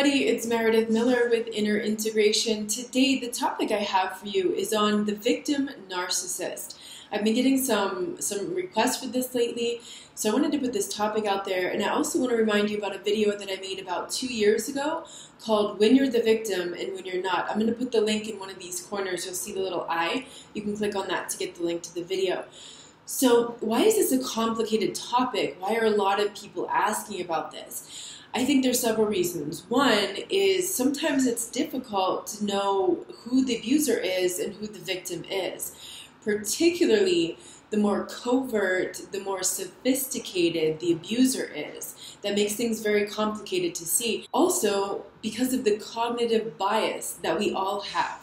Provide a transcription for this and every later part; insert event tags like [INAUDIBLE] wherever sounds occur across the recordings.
everybody, it's Meredith Miller with Inner Integration. Today, the topic I have for you is on the victim narcissist. I've been getting some some requests for this lately, so I wanted to put this topic out there. And I also want to remind you about a video that I made about two years ago called When You're the Victim and When You're Not. I'm going to put the link in one of these corners. You'll see the little eye. You can click on that to get the link to the video. So, why is this a complicated topic? Why are a lot of people asking about this? I think there's several reasons. One is sometimes it's difficult to know who the abuser is and who the victim is, particularly the more covert, the more sophisticated the abuser is. That makes things very complicated to see. Also, because of the cognitive bias that we all have.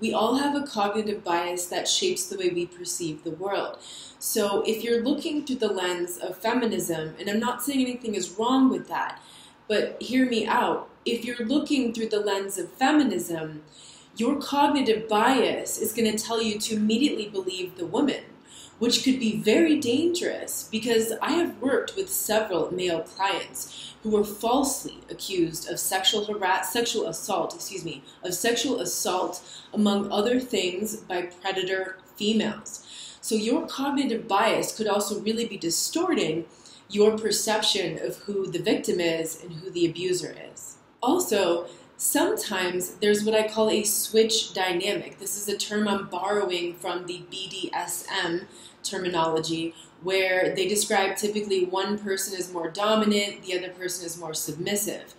We all have a cognitive bias that shapes the way we perceive the world. So, if you're looking through the lens of feminism, and I'm not saying anything is wrong with that, but hear me out. If you're looking through the lens of feminism, your cognitive bias is going to tell you to immediately believe the woman, which could be very dangerous because I have worked with several male clients who were falsely accused of sexual harass sexual assault, excuse me, of sexual assault among other things by predator females. So your cognitive bias could also really be distorting your perception of who the victim is and who the abuser is. Also, sometimes there's what I call a switch dynamic. This is a term I'm borrowing from the BDSM terminology, where they describe typically one person is more dominant, the other person is more submissive.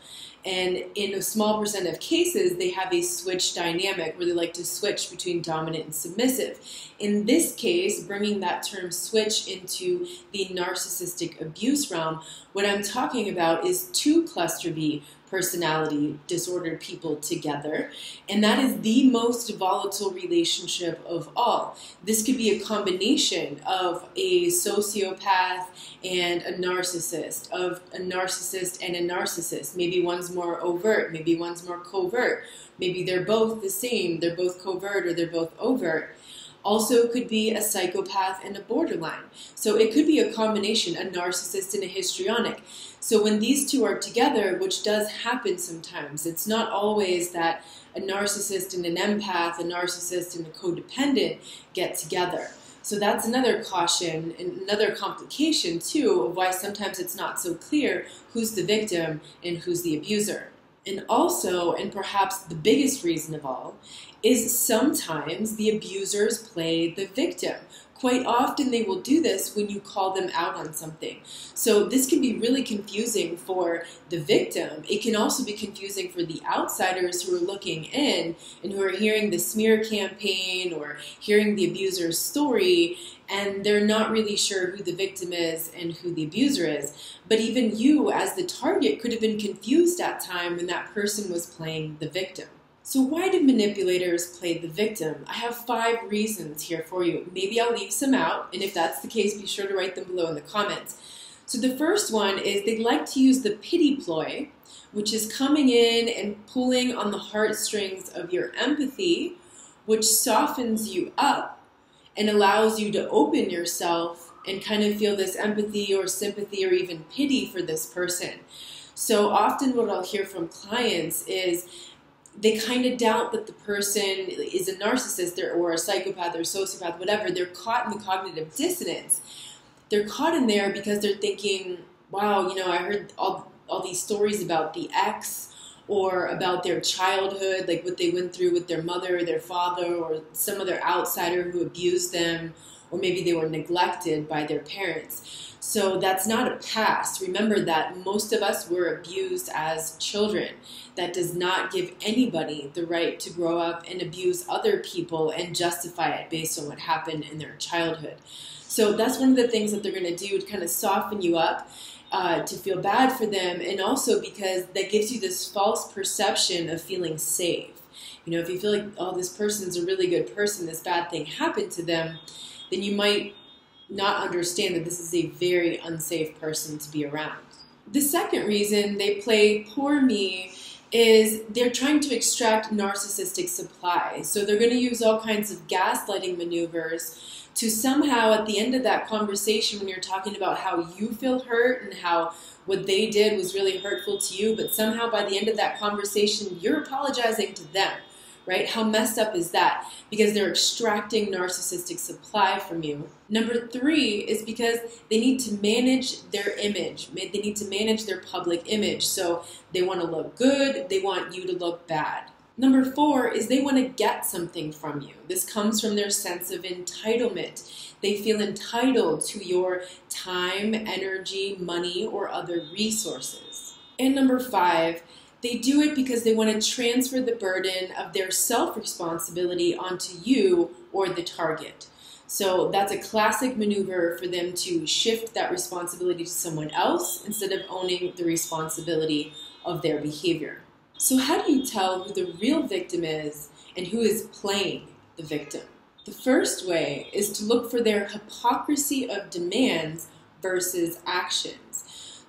And in a small percent of cases, they have a switch dynamic where they like to switch between dominant and submissive. In this case, bringing that term switch into the narcissistic abuse realm, what I'm talking about is two cluster B personality disordered people together. And that is the most volatile relationship of all. This could be a combination of a sociopath and a narcissist, of a narcissist and a narcissist. Maybe one's more overt, maybe one's more covert. Maybe they're both the same, they're both covert or they're both overt also could be a psychopath and a borderline. So it could be a combination, a narcissist and a histrionic. So when these two are together, which does happen sometimes, it's not always that a narcissist and an empath, a narcissist and a codependent get together. So that's another caution and another complication too of why sometimes it's not so clear who's the victim and who's the abuser. And also, and perhaps the biggest reason of all, is sometimes the abusers play the victim. Quite often, they will do this when you call them out on something. So, this can be really confusing for the victim. It can also be confusing for the outsiders who are looking in and who are hearing the smear campaign or hearing the abuser's story, and they're not really sure who the victim is and who the abuser is. But even you, as the target, could have been confused at time when that person was playing the victim. So, why do manipulators play the victim? I have five reasons here for you. Maybe I'll leave some out, and if that's the case, be sure to write them below in the comments. So, the first one is they like to use the pity ploy, which is coming in and pulling on the heartstrings of your empathy, which softens you up and allows you to open yourself and kind of feel this empathy or sympathy or even pity for this person. So, often, what I'll hear from clients is they kind of doubt that the person is a narcissist or a psychopath or a sociopath, whatever. They're caught in the cognitive dissonance. They're caught in there because they're thinking, wow, you know, I heard all, all these stories about the ex or about their childhood, like what they went through with their mother or their father or some other outsider who abused them, or maybe they were neglected by their parents. So that's not a past. Remember that most of us were abused as children. That does not give anybody the right to grow up and abuse other people and justify it based on what happened in their childhood. So that's one of the things that they're going to do to kind of soften you up. Uh, to feel bad for them, and also because that gives you this false perception of feeling safe. You know, if you feel like, oh, this person's a really good person, this bad thing happened to them, then you might not understand that this is a very unsafe person to be around. The second reason they play poor me is they're trying to extract narcissistic supply. So they're going to use all kinds of gaslighting maneuvers to somehow, at the end of that conversation, when you're talking about how you feel hurt and how what they did was really hurtful to you, but somehow by the end of that conversation, you're apologizing to them right? How messed up is that? Because they're extracting narcissistic supply from you. Number three is because they need to manage their image. They need to manage their public image. So they want to look good, they want you to look bad. Number four is they want to get something from you. This comes from their sense of entitlement. They feel entitled to your time, energy, money, or other resources. And number five they do it because they want to transfer the burden of their self responsibility onto you or the target. So that's a classic maneuver for them to shift that responsibility to someone else instead of owning the responsibility of their behavior. So, how do you tell who the real victim is and who is playing the victim? The first way is to look for their hypocrisy of demands versus actions.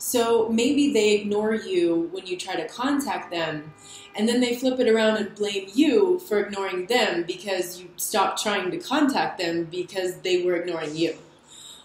So maybe they ignore you when you try to contact them, and then they flip it around and blame you for ignoring them because you stopped trying to contact them because they were ignoring you.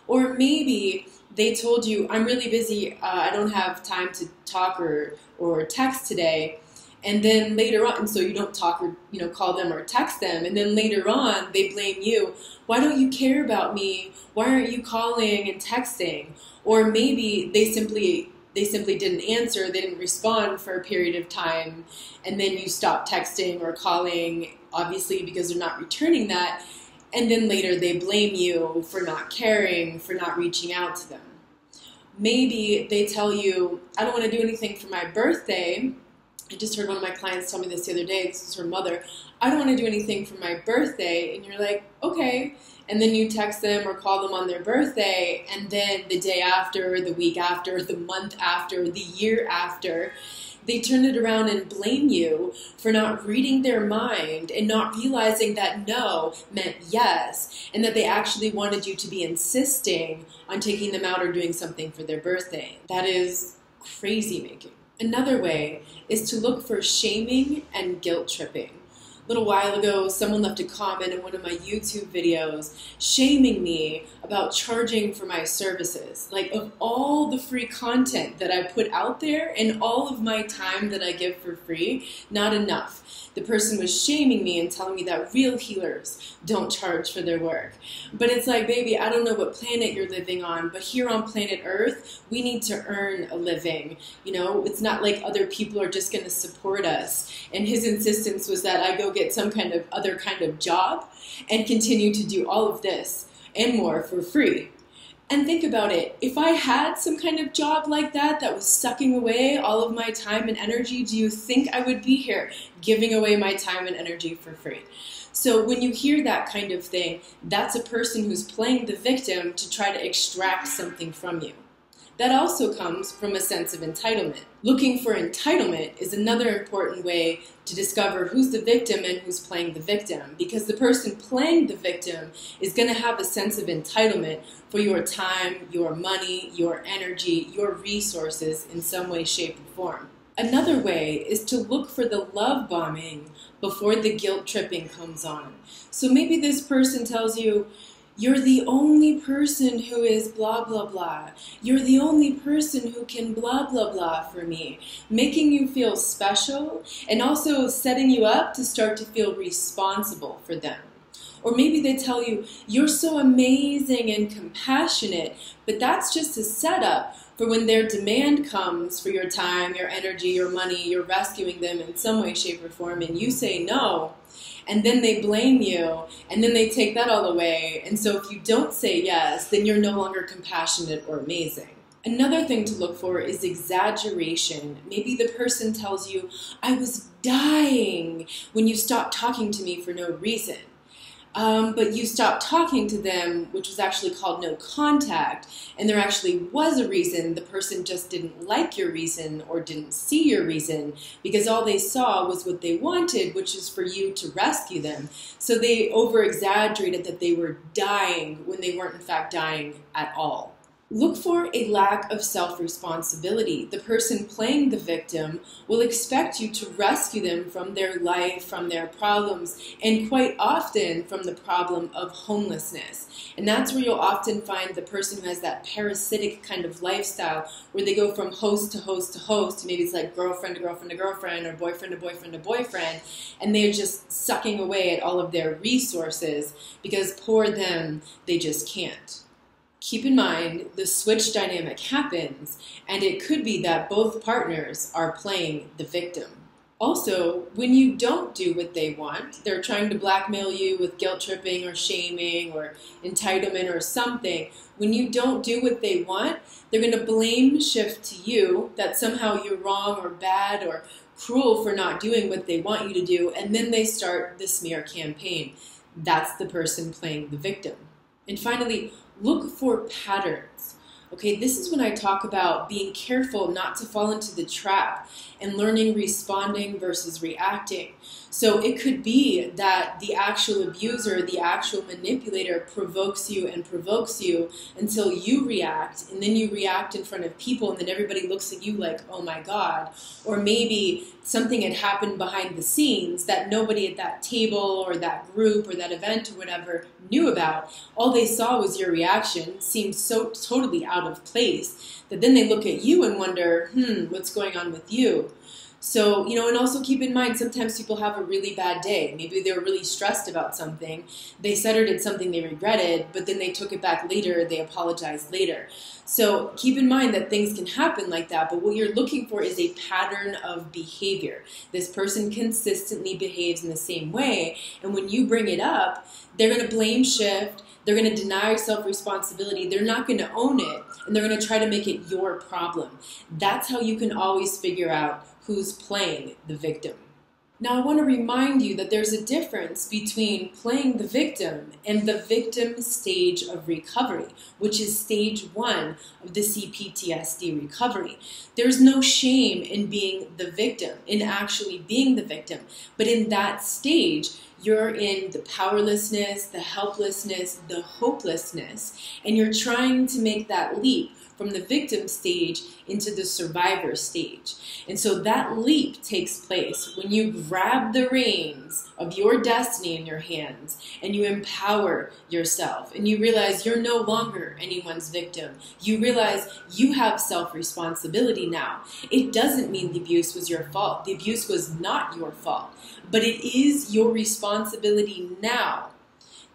Or maybe they told you, I'm really busy, uh, I don't have time to talk or, or text today. And then later on, and so you don't talk or you know call them or text them, and then later on they blame you. Why don't you care about me? Why aren't you calling and texting? or maybe they simply they simply didn't answer, they didn't respond for a period of time, and then you stop texting or calling, obviously because they're not returning that, and then later they blame you for not caring, for not reaching out to them. Maybe they tell you, I don't want to do anything for my birthday. I just heard one of my clients tell me this the other day, this is her mother. I don't want to do anything for my birthday. And you're like, okay and then you text them or call them on their birthday, and then the day after, the week after, [LAUGHS] the month after, the year after, they turn it around and blame you for not reading their mind and not realizing that no meant yes, and that they actually wanted you to be insisting on taking them out or doing something for their birthday. That is crazy making. Another way is to look for shaming and guilt tripping little while ago, someone left a comment in one of my YouTube videos shaming me about charging for my services. Like, of all the free content that I put out there and all of my time that I give for free, not enough. The person was shaming me and telling me that real healers don't charge for their work. But it's like, baby, I don't know what planet you're living on, but here on planet Earth, we need to earn a living. You know, it's not like other people are just going to support us. And his insistence was that I go get some kind of other kind of job and continue to do all of this and more for free. And think about it if I had some kind of job like that that was sucking away all of my time and energy, do you think I would be here giving away my time and energy for free? So when you hear that kind of thing, that's a person who's playing the victim to try to extract something from you. That also comes from a sense of entitlement. Looking for entitlement is another important way to discover who's the victim and who's playing the victim, because the person playing the victim is going to have a sense of entitlement for your time, your money, your energy, your resources in some way, shape, or form. Another way is to look for the love bombing before the guilt tripping comes on. So maybe this person tells you, you're the only person who is blah, blah, blah. You're the only person who can blah, blah, blah for me. Making you feel special and also setting you up to start to feel responsible for them. Or maybe they tell you, you're so amazing and compassionate, but that's just a setup for when their demand comes for your time, your energy, your money, you're rescuing them in some way, shape, or form, and you say no and then they blame you and then they take that all away and so if you don't say yes then you're no longer compassionate or amazing Another thing to look for is exaggeration. Maybe the person tells you, I was dying when you stopped talking to me for no reason. Um, but you stopped talking to them, which was actually called no contact, and there actually was a reason. The person just didn't like your reason or didn't see your reason because all they saw was what they wanted, which is for you to rescue them. So they over exaggerated that they were dying when they weren't, in fact, dying at all. Look for a lack of self responsibility. The person playing the victim will expect you to rescue them from their life, from their problems, and quite often from the problem of homelessness. And that's where you'll often find the person who has that parasitic kind of lifestyle where they go from host to host to host. Maybe it's like girlfriend to girlfriend to girlfriend or boyfriend to boyfriend to boyfriend. And they're just sucking away at all of their resources because poor them, they just can't keep in mind the switch dynamic happens, and it could be that both partners are playing the victim. Also, when you don't do what they want, they're trying to blackmail you with guilt tripping or shaming or entitlement or something. When you don't do what they want, they're going to blame shift to you that somehow you're wrong or bad or cruel for not doing what they want you to do, and then they start the smear campaign. That's the person playing the victim. And finally, look for patterns. Okay, this is when I talk about being careful not to fall into the trap and learning responding versus reacting. So it could be that the actual abuser, the actual manipulator provokes you and provokes you until you react, and then you react in front of people, and then everybody looks at you like, oh my God. Or maybe something had happened behind the scenes that nobody at that table or that group or that event or whatever knew about. All they saw was your reaction, seemed so totally out of place that then they look at you and wonder, hmm, what's going on with you? So, you know, and also keep in mind sometimes people have a really bad day. Maybe they were really stressed about something. They said or did something they regretted, but then they took it back later, they apologized later. So keep in mind that things can happen like that, but what you're looking for is a pattern of behavior. This person consistently behaves in the same way, and when you bring it up, they're going to blame shift they're going to deny yourself responsibility. They're not going to own it, and they're going to try to make it your problem. That's how you can always figure out who's playing the victim. Now, I want to remind you that there's a difference between playing the victim and the victim stage of recovery, which is stage one of the CPTSD recovery. There's no shame in being the victim, in actually being the victim, but in that stage, you're in the powerlessness, the helplessness, the hopelessness, and you're trying to make that leap from the victim stage into the survivor stage. And so that leap takes place when you grab the reins of your destiny in your hands and you empower yourself and you realize you're no longer anyone's victim. You realize you have self responsibility now. It doesn't mean the abuse was your fault, the abuse was not your fault, but it is your responsibility now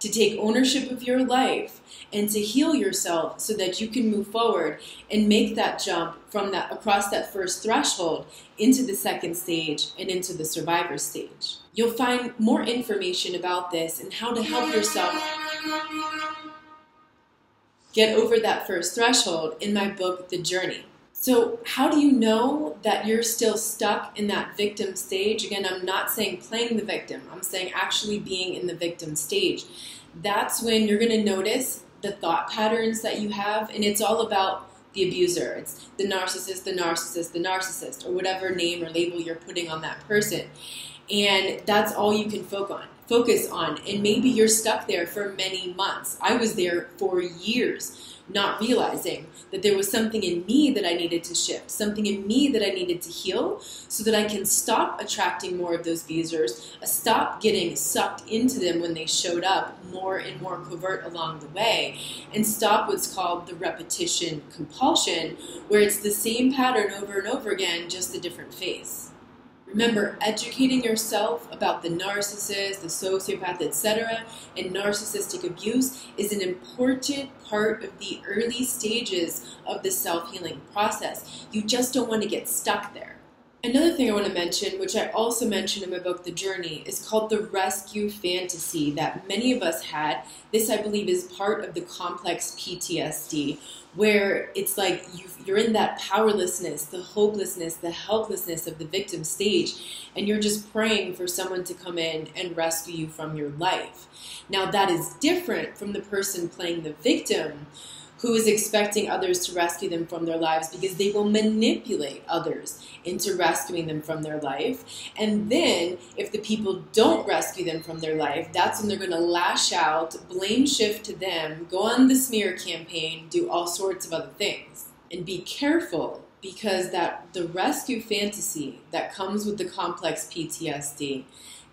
to take ownership of your life and to heal yourself so that you can move forward and make that jump from that across that first threshold into the second stage and into the survivor stage. You'll find more information about this and how to help yourself get over that first threshold in my book The Journey. So, how do you know that you're still stuck in that victim stage? Again, I'm not saying playing the victim, I'm saying actually being in the victim stage. That's when you're going to notice the thought patterns that you have, and it's all about the abuser. It's the narcissist, the narcissist, the narcissist, or whatever name or label you're putting on that person. And that's all you can focus on. Focus on, and maybe you're stuck there for many months. I was there for years not realizing that there was something in me that I needed to shift, something in me that I needed to heal so that I can stop attracting more of those abusers, uh, stop getting sucked into them when they showed up more and more covert along the way, and stop what's called the repetition compulsion, where it's the same pattern over and over again, just a different face. Remember, educating yourself about the narcissist, the sociopath, etc., and narcissistic abuse is an important part of the early stages of the self healing process. You just don't want to get stuck there. Another thing I want to mention, which I also mentioned in my book, The Journey, is called the rescue fantasy that many of us had. This, I believe, is part of the complex PTSD, where it's like you are in that powerlessness, the hopelessness, the helplessness of the victim stage, and you're just praying for someone to come in and rescue you from your life. Now, that is different from the person playing the victim who is expecting others to rescue them from their lives because they will manipulate others into rescuing them from their life. And then, if the people don't rescue them from their life, that's when they're going to lash out, blame shift to them, go on the smear campaign, do all sorts of other things. And be careful because that the rescue fantasy that comes with the complex PTSD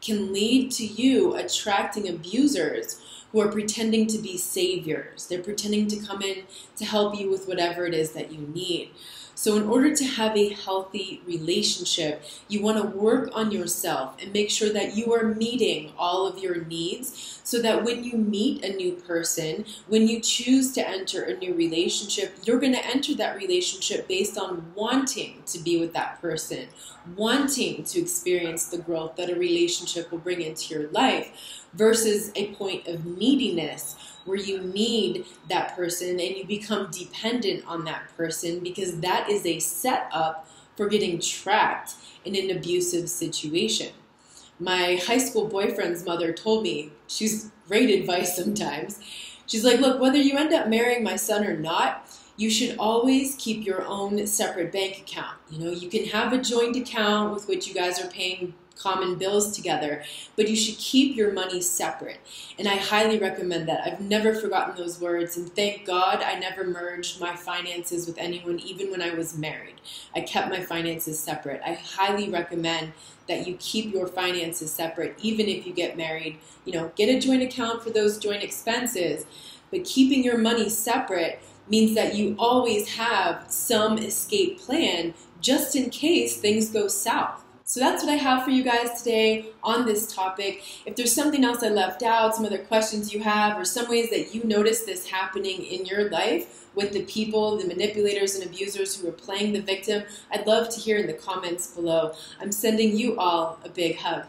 can lead to you attracting abusers who are pretending to be saviors. They're pretending to come in to help you with whatever it is that you need. So, in order to have a healthy relationship, you want to work on yourself and make sure that you are meeting all of your needs so that when you meet a new person, when you choose to enter a new relationship, you're going to enter that relationship based on wanting to be with that person, wanting to experience the growth that a relationship will bring into your life versus a point of neediness where you need that person and you become dependent on that person because that is a setup for getting trapped in an abusive situation. My high school boyfriend's mother told me, she's great advice sometimes. She's like, look, whether you end up marrying my son or not, you should always keep your own separate bank account. You know, you can have a joint account with which you guys are paying common bills together, but you should keep your money separate. And I highly recommend that. I've never forgotten those words, and thank God I never merged my finances with anyone, even when I was married. I kept my finances separate. I highly recommend that you keep your finances separate, even if you get married. You know, get a joint account for those joint expenses, but keeping your money separate means that you always have some escape plan just in case things go south. So that's what I have for you guys today on this topic. If there's something else I left out, some other questions you have, or some ways that you notice this happening in your life with the people, the manipulators and abusers who are playing the victim, I'd love to hear in the comments below. I'm sending you all a big hug.